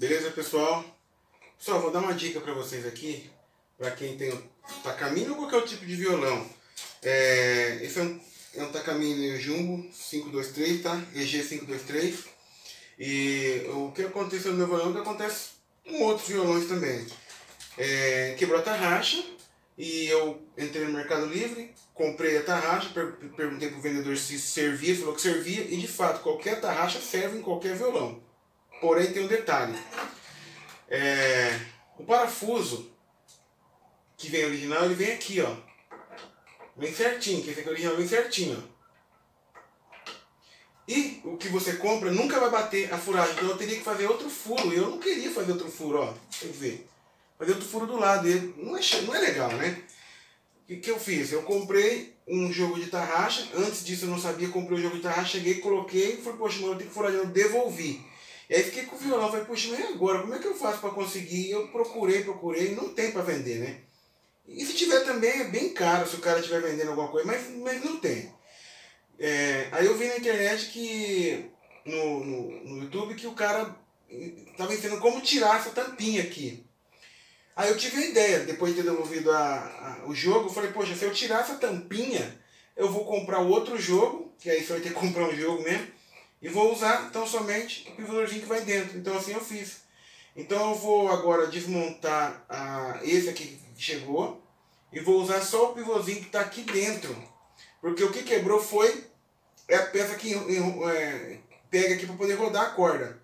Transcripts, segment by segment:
Beleza, pessoal? Pessoal, vou dar uma dica para vocês aqui, para quem tem tacaminho ou qualquer tipo de violão. É, esse é um, é um tacaminho Jumbo 523, tá? EG 523. E o que aconteceu no meu violão, é que acontece com outros violões também. É, quebrou a tarraxa e eu entrei no Mercado Livre, comprei a tarraxa, per perguntei pro vendedor se servia, falou que servia, e de fato, qualquer tarraxa serve em qualquer violão. Porém, tem um detalhe. É, o parafuso que vem original, ele vem aqui, ó. Vem certinho, que esse aqui é original vem certinho, ó. E o que você compra nunca vai bater a furagem, então eu teria que fazer outro furo. E eu não queria fazer outro furo, ó. Quer ver? Fazer outro furo do lado. E não é, não é legal, né? O que, eu fiz? Eu comprei um jogo de tarraxa. Antes disso eu não sabia, comprei um jogo de tarraxa, cheguei, coloquei, falei, poxa, mano, eu tenho que furar novo, devolvi. E aí fiquei com o violão, falei, poxa, mas agora? Como é que eu faço para conseguir? Eu procurei, procurei, não tem para vender, né? E se tiver também é bem caro se o cara estiver vendendo alguma coisa, mas, mas não tem. É, aí eu vi na internet que, no, no, no YouTube, que o cara estava ensinando como tirar essa tampinha aqui. Aí eu tive a ideia, depois de ter devolvido a, a, o jogo, eu falei, poxa, se eu tirar essa tampinha, eu vou comprar outro jogo, que aí você vai ter que comprar um jogo mesmo, e vou usar tão somente o pivôzinho que vai dentro. Então assim eu fiz. Então eu vou agora desmontar a, esse aqui que chegou e vou usar só o pivôzinho que está aqui dentro. Porque o que quebrou foi é a peça que é, pega aqui para poder rodar a corda.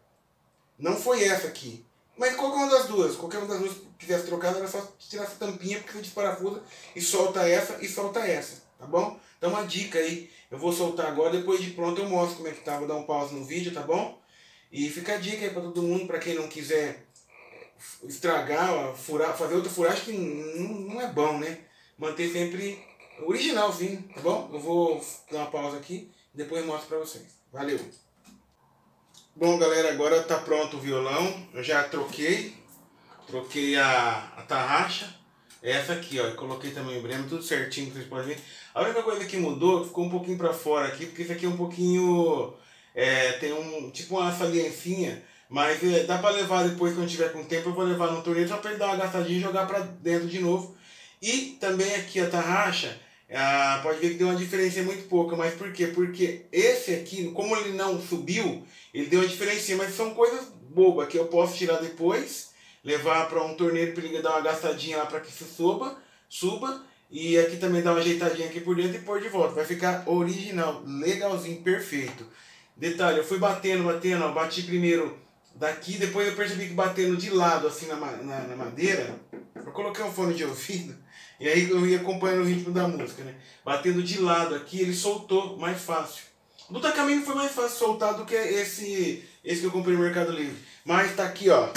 Não foi essa aqui. Mas qualquer uma das duas, qualquer uma das duas que quisesse trocar, era só tirar essa tampinha, porque você desparafusa e solta essa e solta essa, tá bom? Então uma dica aí, eu vou soltar agora, depois de pronto eu mostro como é que tá, vou dar um pause no vídeo, tá bom? E fica a dica aí pra todo mundo, pra quem não quiser estragar, furar, fazer outra furagem que não, é bom, né? Manter sempre originalzinho, tá bom? Eu vou dar uma pausa aqui depois mostro pra vocês. Valeu! Bom, galera, agora tá pronto o violão. Eu já troquei. Troquei a, a tarraxa. Essa aqui, ó. Coloquei também o breno, tudo certinho, vocês podem ver. A única coisa que mudou, ficou um pouquinho pra fora aqui, porque isso aqui é um pouquinho... É, tem um tipo uma saliencinha, mas é, dá pra levar depois, quando tiver com tempo, eu vou levar no torneio só pra ele dar uma gastadinha e jogar pra dentro de novo. E também aqui a tarraxa, ah, pode ver que deu uma diferença muito pouca, mas por quê? Porque esse aqui, como ele não subiu, ele deu uma diferença, mas são coisas bobas que eu posso tirar depois, levar para um torneio para ele dar uma gastadinha lá para que se suba, suba, e aqui também dar uma ajeitadinha aqui por dentro e pôr de volta. Vai ficar original, legalzinho, perfeito. Detalhe, eu fui batendo, batendo, ó, bati primeiro daqui, depois eu percebi que batendo de lado, assim, na, na, na madeira, eu coloquei um fone de ouvido, e aí eu ia acompanhando o ritmo da música, né? Batendo de lado aqui, ele soltou mais fácil. Do Takamine foi mais fácil soltar do que esse, esse que eu comprei no Mercado Livre. Mas tá aqui, ó.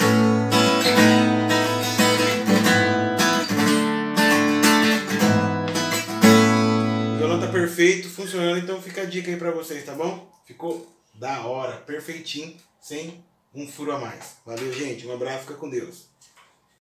Violão tá perfeito, funcionando, então fica a dica aí pra vocês, tá bom? Ficou da hora, perfeitinho, sem um furo a mais. Valeu, gente. Um abraço, fica com Deus.